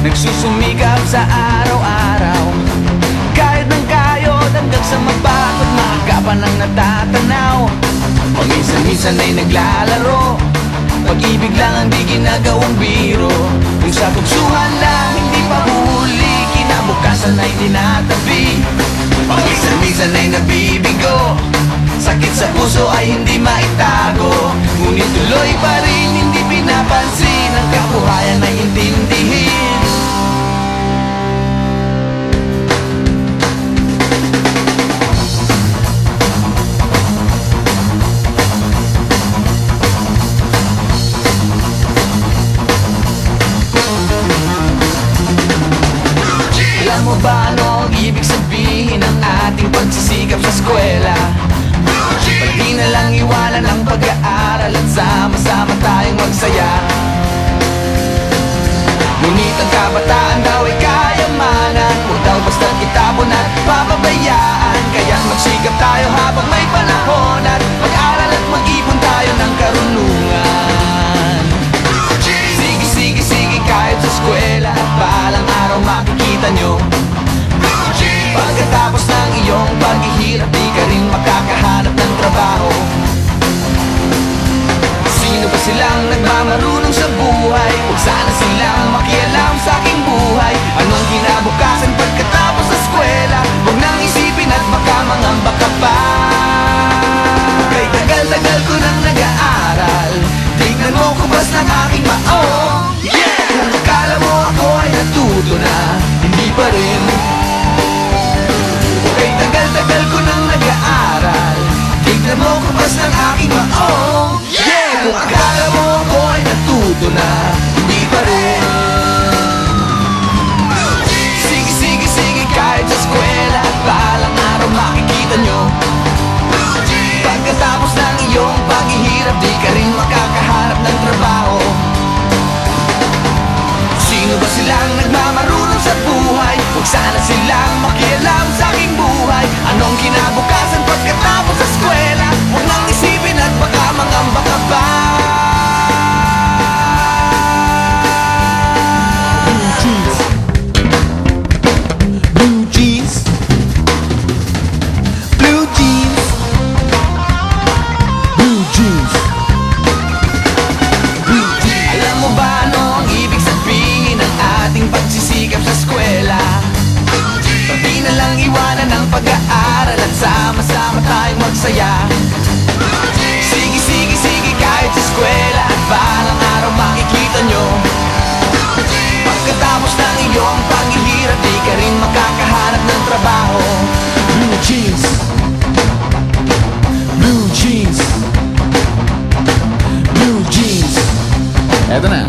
Nagsusumikap sa araw-araw. Kahit ng kayod hanggang sa mabakot Maaga pa nang natatanaw. Paminsan-minsan ay naglalaro. Pag-ibig lang ang di ginagawang biro. Kung sa tuksuhan lang hindi pa huli Kinabukasan ay tinatabi. Paminsan-minsan ay nabibigo. Sakit sa puso ay hindi maitago Alam mo ba ano ang ibig sabihin ng ating pagsisikap sa eskwela? Para di na lang iwanan ang pag-aaral Pagkatapos ng iyong paghihirap Di ka rin makakahanap ng trabaho Sino ba silang nagmamarunong sa buhay? Huwag sana silang makialam sa aking buhay Anong kinabukasan mo kubas ng aking maong Yeah! Kung akala mo ako ay natuto na saya. Sige, sige, sige kahit sa eskwela Parang araw makikita nyo. Pagkatapos ng iyong paghihirap Di ka rin makakahanap ng trabaho. Blue jeans. Blue jeans. Blue jeans. Eto na.